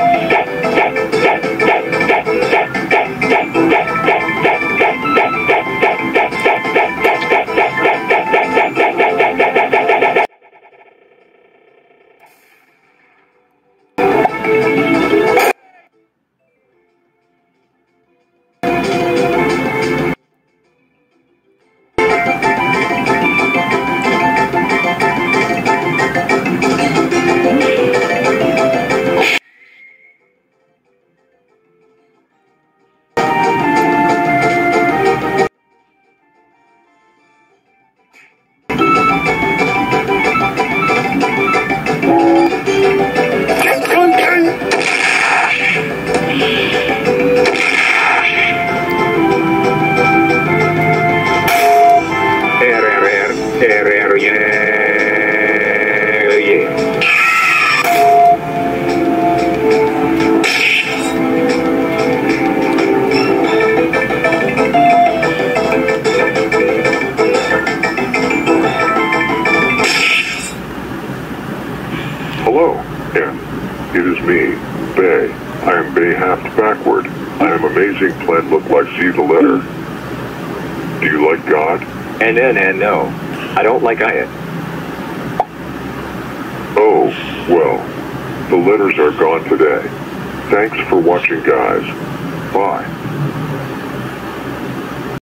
RRR, and it is me, Bay. I am Bay Haft backward. I am amazing plant look like see the letter. Do you like God? And then, and no. I don't like it. Oh, well, the letters are gone today. Thanks for watching, guys. Bye.